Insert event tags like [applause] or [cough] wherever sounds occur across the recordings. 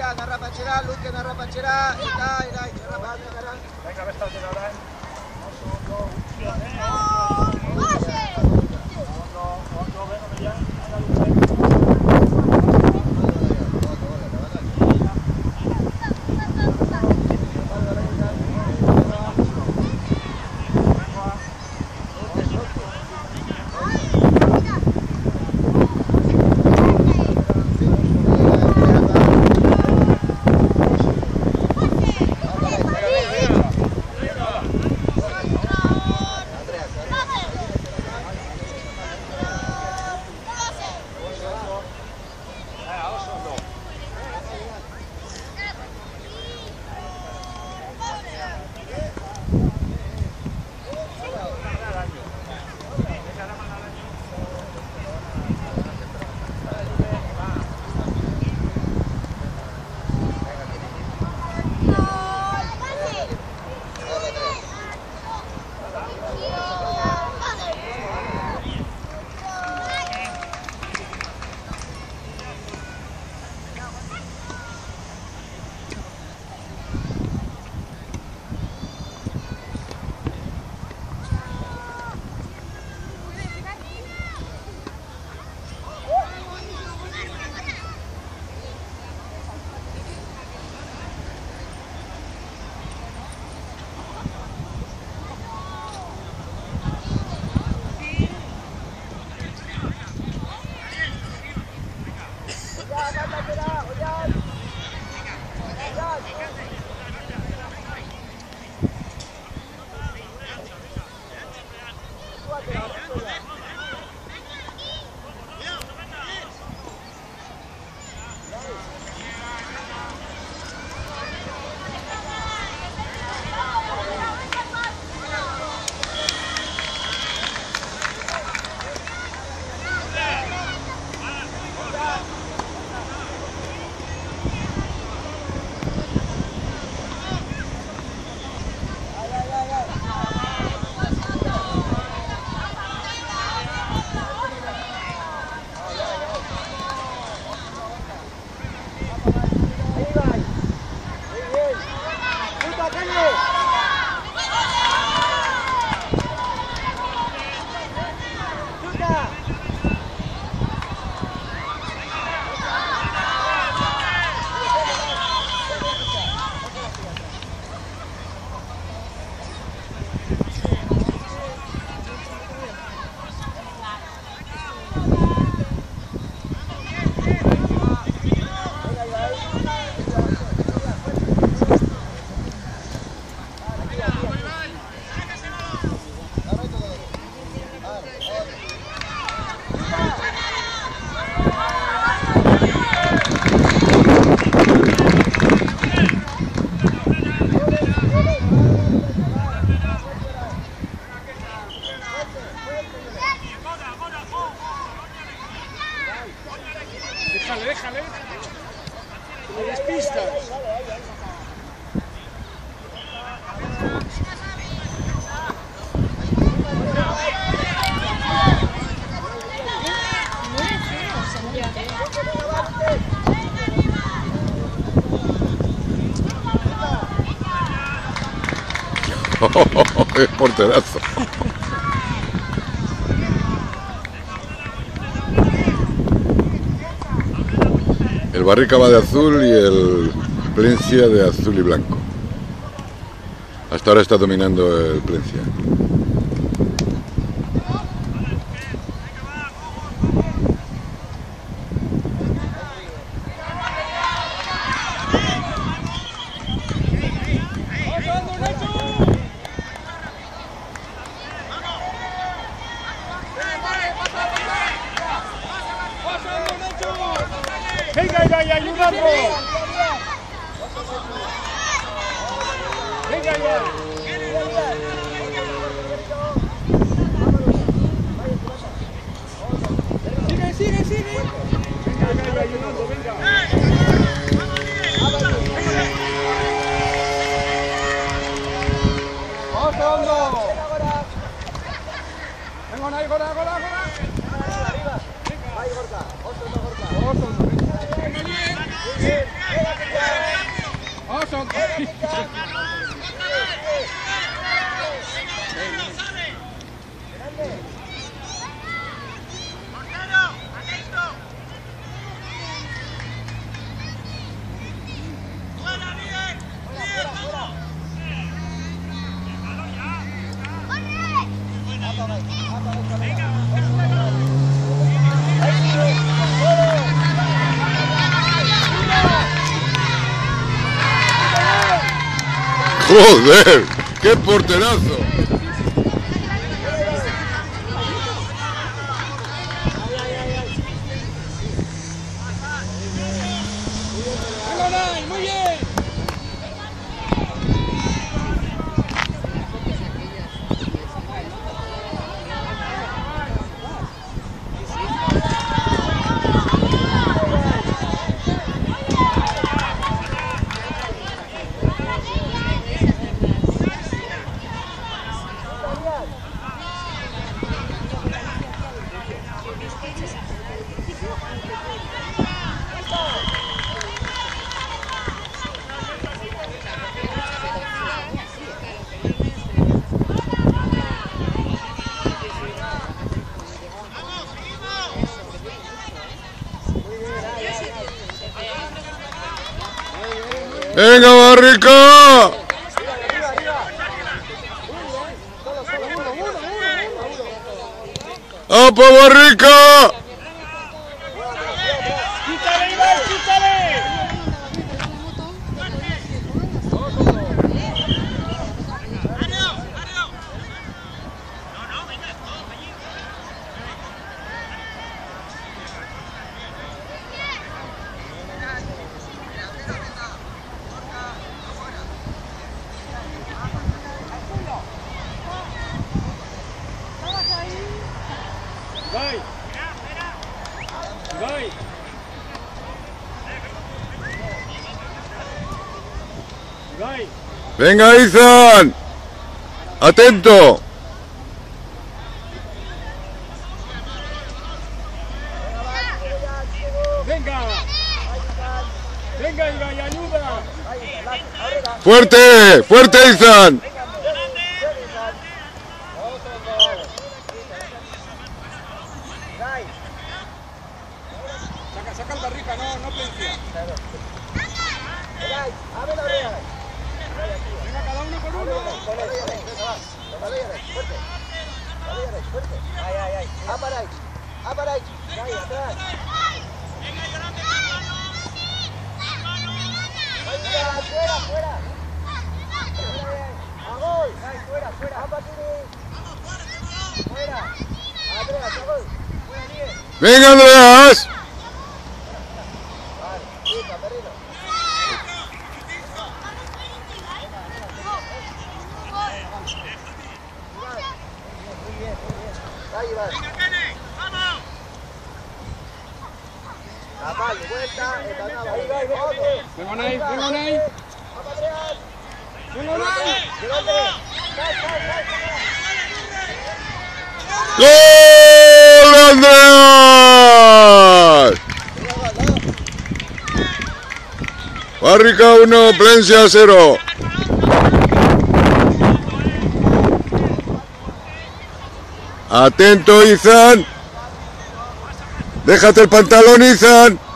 Lucia narra patxera, Lucia narra patxera, eta, eta, narra patxera. Venga, besta, tira, da. Oso, no, Déjale, déjale. Me despistas. es porterazo. Barrica va de azul y el Plencia de azul y blanco. Hasta ahora está dominando el Plencia. Venga ya, ya, ayudando. Venga ya. Sigue, sigue, sigue. Venga, ya, ya, ayudando, venga. Otro hondo. Ahí, gora, gora, gora. Otro hondo, venga. Joder, qué porterazo. Venga, Unai, muy bien. Venga, Barrica. ¡Apa, Barrica! Venga, Izan. Atento. Venga. Venga, Ibai, ayuda. Fuerte, fuerte, Izan. Saca, saca el barrica, no, no Plencia. Abre la oreja. Venga, cada uno con uno. Ay, ay, ay. Ah, para ahí. Ah, para ahí. Ahí, atrás. Fuera, fuera, fuera. A gol. Ay, fuera, fuera. Para ti. Fuera. Atrás, a gol. Fuera, bien. Venga, Andreas. Vale, pica, perrito. Muy bien, muy Ahí va. Caballo, vuelta, empatado. Ahí va, ahí va. Venga, Unai, venga, Unai. Vamos, Adrián. Venga. ¡Gol! Barrica 1, Plencia 0. Atento, Izan. Déjate el pantalón, Izan.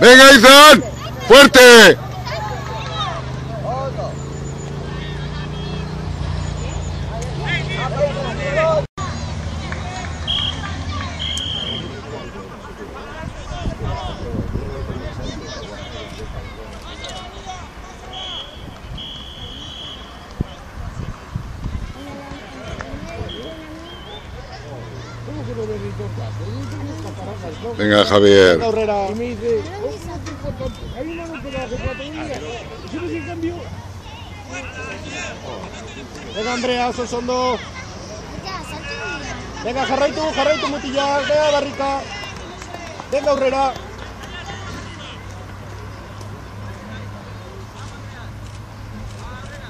Venga, Izan. Fuerte. Otro. Venga, Javier. Y me dice, "Oh, hay una no que hace cuatro días. ¿Hicimos el cambio? Venga, Andrea, esos son dos. Venga, jarraitu, jarraitu mutilak, venga, barrika. Venga, aurrera.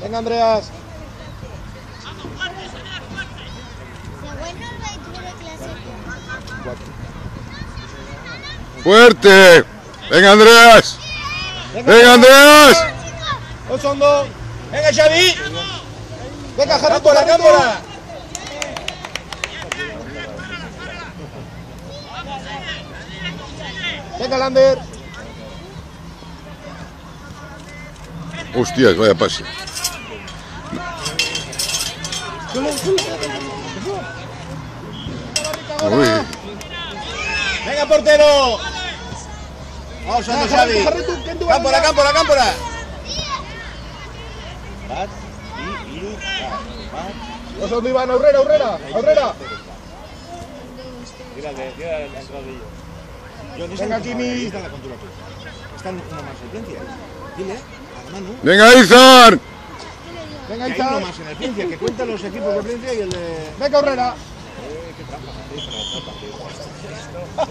Venga, Andreas. ¡Fuerte! ¡Venga, Andreas! ¡Venga, Andreas! Oso ondo. Venga, Xavi. Venga, jarraitu. cámpora. Venga, Lander. Hostias, vaya pase. Uy, Venga, portero. Vamos, ando, Xavi. jarraitu, kendu Cámpora, barrika. cámpora, cámpora. Oso ondo, Iban, aurrera, aurrera, aurrera. Tírale, tírale el entradillo. Venga, Kimi. Están una más en Plencia. Dile a Manu ¡Venga, Izan! Venga, que hay uno Izan. más en el Plencia, que cuenta los equipos de Plencia y el de... Venga, aurrera.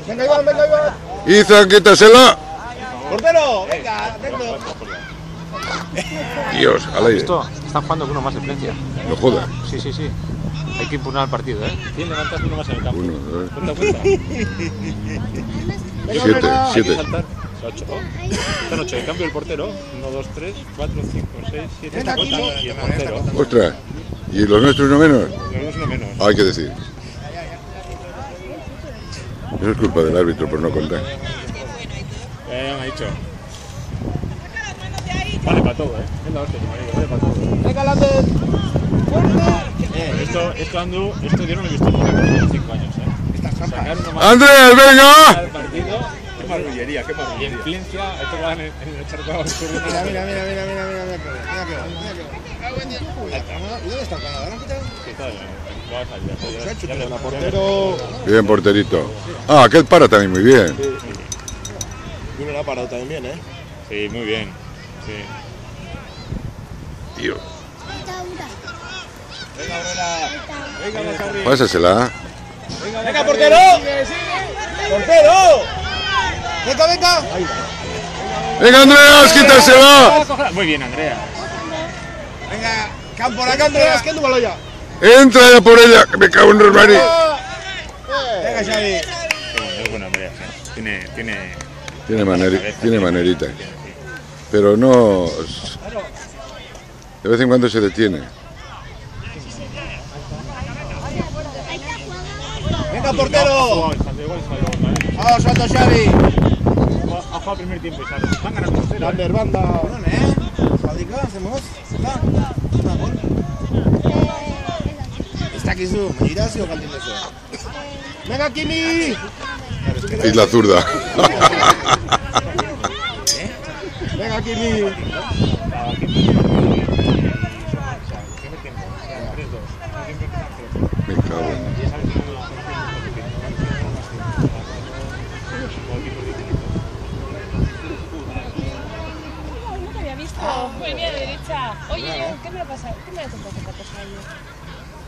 Venga, Iván, venga, Iván. Izan, quítasela. ¡Portero! Venga, atento. Dios, al aire. ¿Esto? Están jugando con uno más de Plencia. No jodas. Sí, sí, sí. Hay que impugnar el partido, ¿eh? ¿Quién levanta uno más en el campo? Uno, dos, Cuenta, cuenta. Siete, siete. ocho. Son ocho. El cambio del portero. Uno, dos, tres, cuatro, cinco, seis, siete, ocho. Y el portero. Ostras. ¿Y los nuestros no menos? Los uno menos. Hay que decir. Eso es culpa del árbitro por no contar. Eh, ya me ha dicho. Vale para todo, ¿eh? Es la hostia, vale para todo. Venga, Lander. Eh, esto, esto Andu, esto yo no lo he visto nunca en 5 años, ¿eh? ¡Andrés, venga! partido. Qué marrullería, qué marrullería. Y en esto van en, en el charco. Mira, mira, mira, mira, mira, mira, mira, mira que va, mira que va. ¿Y dónde está el Canadá? ¿Lo han quitado? Sí, está bien. Va a salir, ya, Se ha hecho ya, Bien, porterito. Ah, aquel para también muy bien. Y uno lo ha parado también bien, ¿eh? Sí, muy bien. Sí. Dios. Venga, Aurora. Venga. Pásasela. ¡Venga, portero! ¡Portero! Venga, venga. ¡Venga, Andreas, quítasela! Muy bien, Andrea. Venga, Cámpora, Venga, Andreas, cámpora. kendu baloia. Entra ya por ella, que me cago en. Venga, Xavi. Bueno, es bueno, Andrea. sí. Tiene, tiene. Tiene, maneri- tiene maneritas. Pero no. De vez en cuando se detiene. Venga, portero. Vamos, Alto Xavi. Ha jugado primer tiempo y sale. Van ganando 0 Lander, banda. Perdón, ¿eh? Fabrica, hacemos. Va. Va, gol. Está aquí su. ¿Me dirás o eso? Venga, Kimi. Y la zurda. [laughs] Venga, Kimi. Me cago en. No te había visto. Muy bien, derecha. Oye, ¿qué me ha pasado? ¿Qué me ha contado que te ha pasado ayer?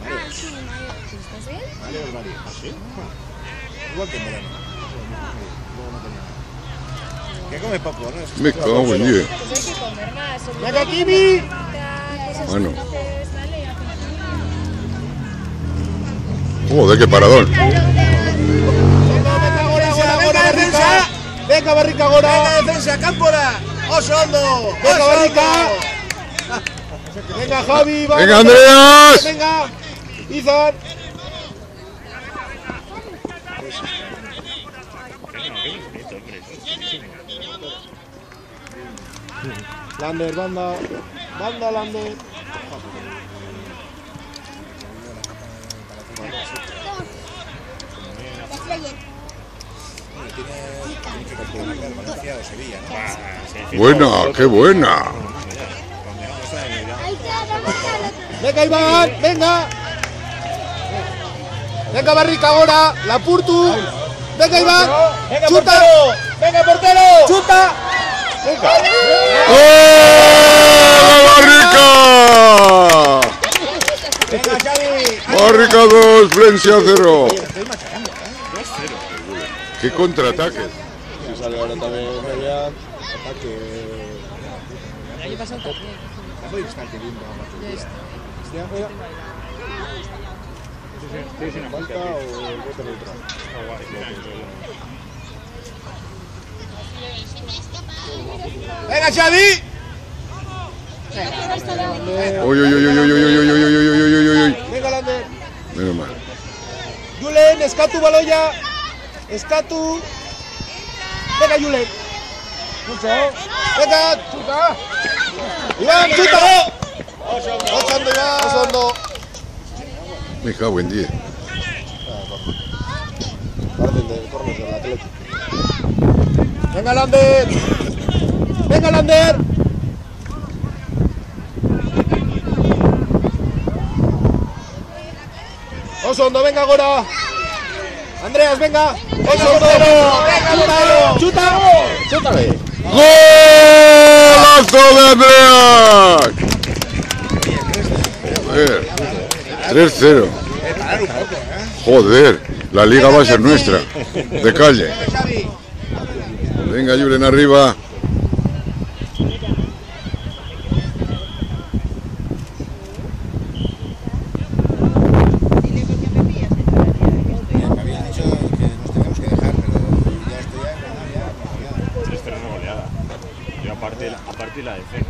Ah, sí, Mario. ¿Estás bien? Vale, vale. ¿Ah, sí? Igual que en verano. Luego no Me cago en Dios. Pues hay que comer más. Kimi. Bueno. hacer- Joder, qué paradón. Venga, barrica. Venga, barrica, gora. Venga, defensa, Cámpora. Oso hondo. Venga, barrica. Venga, Javi. vamos. ¡Venga, Andreas! Venga. Izan. Lander, banda. Banda, Lander. Buena, qué buena. Ahí está, vamos a la Venga, Iván. Venga. Venga, barrica, gora. La Purtu. Venga, Iván. Venga, Chuta. portero. Venga, portero. Chuta. ¡Oh, la barrica! Barrica 2, Plencia 0. Qué contraataques. Si sale ahora también media, ataque. El año pasado también. Queriendo Ya está. Hostia, fuera. ¿Falta o voto neutral? Venga, Xavi. Uy, uy, uy, uy, uy, uy, uy, uy, uy, uy, uy, uy, uy, uy. Venga, Lander. Menos mal. Julen, Escatu Baloya. Escatu. Venga, Julen. Venga, chuta. Iván, chuta. Osondo. Me cago en 10. Parecen de cornos del Atlético. Venga, Lander. Venga, Lander. Osondo, venga, Gora. Andreas, venga. Osondo. Venga, chuta. Chútale. ¡Golazo de Andreas! Joder. 3-0. Joder, la liga va a ser nuestra. De calle. Venga, Julen arriba. Me habían dicho que nos teníamos que dejar, pero ya estoy ya. Tres pero no goleada. Y aparte, aparte la defensa.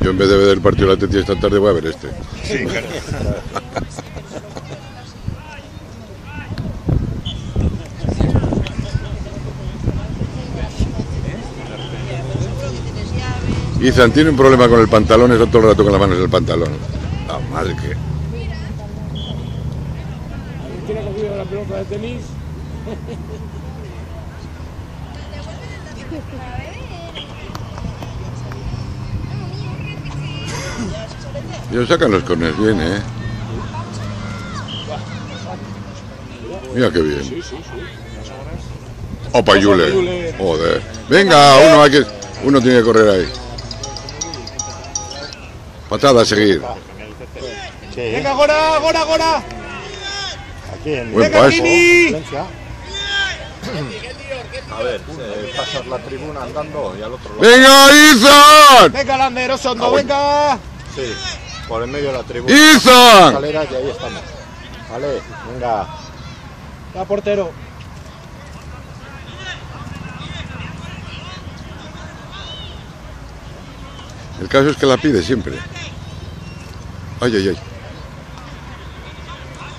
Yo en vez de ver el partido de la Teti esta tarde voy a ver este. Sí, claro. [laughs] Izan tiene un problema con el pantalón, está todo el rato con las manos en el pantalón. La madre que. ¿Quién ha cogido la pelota de tenis? Ellos sacan los corners bien, ¿eh? Mira qué bien. Opa, Yule. Joder. Venga, uno, hay que, uno tiene que correr ahí. Patada a seguir. Venga, Gora, Gora, Gora. Buen Venga. Kini. A ver, eh, pasas la tribuna andando y al otro lado. ¡Venga, Izan! Venga, Lander, Osondo, venga. Sí, por el medio de la tribuna. ¡Izan! Escaleras y ahí estamos. Vale, venga. Va portero. El caso es que la pide siempre. Ay, ay, ay.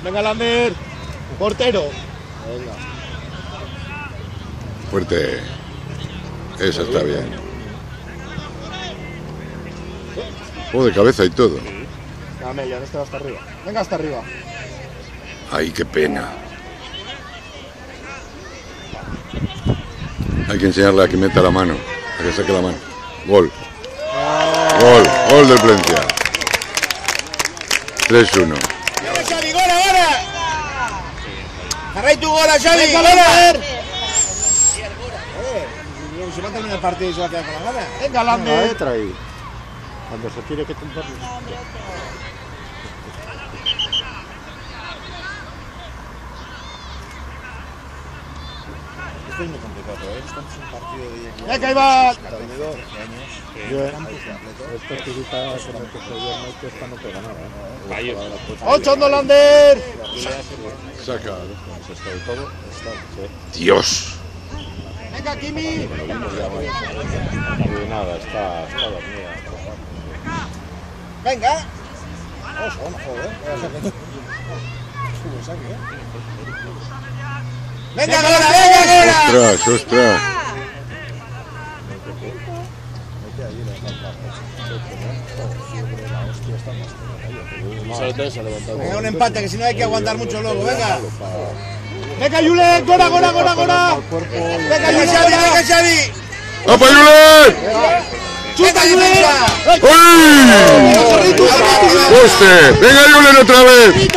Venga, Lander. Portero. Fuerte. Esa está bien. Oh, de cabeza y todo. Amelia, este va hasta arriba. Venga, hasta arriba. Ay, qué pena. Hay que enseñarle a que meta la mano, a que saque la mano. Gol. Gol, gol del Plencia. 3-1. Venga, Xavi, gora, gora. Jarraitu gora, Xavi, Venga, gora. Lander. Eh, Se va a terminar el partido y se va a quedar con la gana. Venga, Venga, Lander. entra ahí. Cuando se tiene que tumbar. Esto es muy complicado, ¿eh? Estamos en un partido de 10 años. ¡Ya que va! Esto es quizás con el que se dio noche, esta no pega nada. ¿eh? ¡Ocho, Nolander! Saca. Pues ¡Dios! ¡Venga, Kimi! Nada, está dormida. Venga. Joder. Saque, ¿eh? Venga, gora, venga, gora. Ostras, ostras. Venga, un empate, que si no hay que aguantar mucho luego. Venga. Venga, Julen. Gora, gora, gora, gora. Venga, Xavi, venga, Xavi. ¡Opa, Julen! ¡Chuta, ¡Uy! ¡Poste! ¡Venga, Julen, otra vez!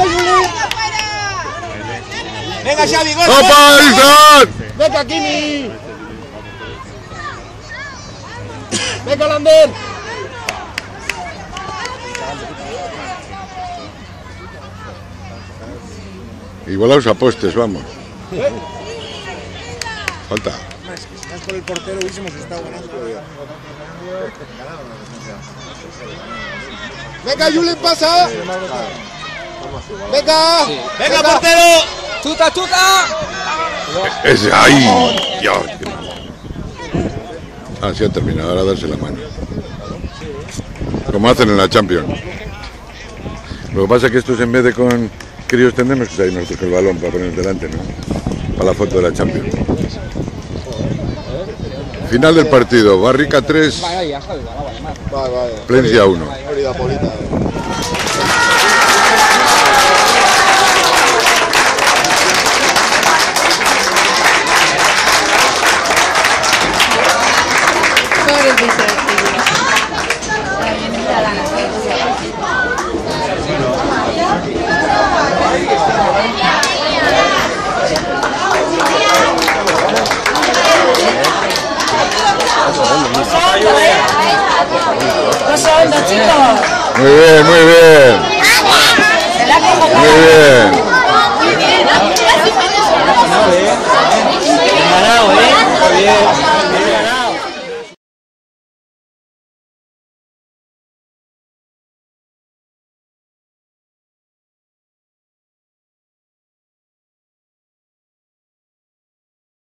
¡Venga, Xavi! ¡Gol! ¡Opa, ¡Venga, Kimi! ¡Venga, Lander! Igualaos a postes, vamos. ¿Eh? Falta. Venga, Julen, pasa. Venga. Venga, portero. ¡Chuta, chuta! Ese, ¡Ay! Dios. Ah, sí ha terminado, ahora darse la mano. Como hacen en la Champions. Lo que pasa es que estos en vez de con críos tendremos que salir nosotros con el balón para poner delante, ¿no? Para la foto de la Champions. Final del partido, Barrica 3, Vaya, vaya. Plencia 1. No son dos chicos. Muy bien, muy bien. Muy bien. Muy bien.